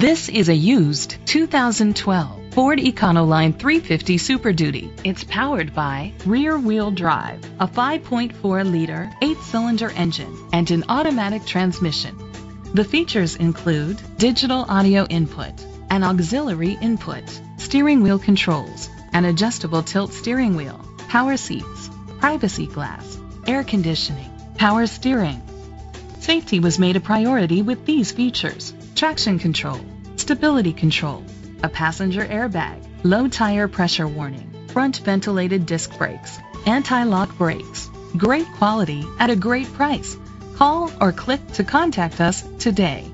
This is a used 2012 Ford Econoline 350 Super Duty. It's powered by rear wheel drive, a 5.4 liter, eight cylinder engine, and an automatic transmission. The features include digital audio input, an auxiliary input, steering wheel controls, an adjustable tilt steering wheel, power seats, privacy glass, air conditioning, power steering. Safety was made a priority with these features. Traction control, stability control, a passenger airbag, low tire pressure warning, front ventilated disc brakes, anti-lock brakes. Great quality at a great price. Call or click to contact us today.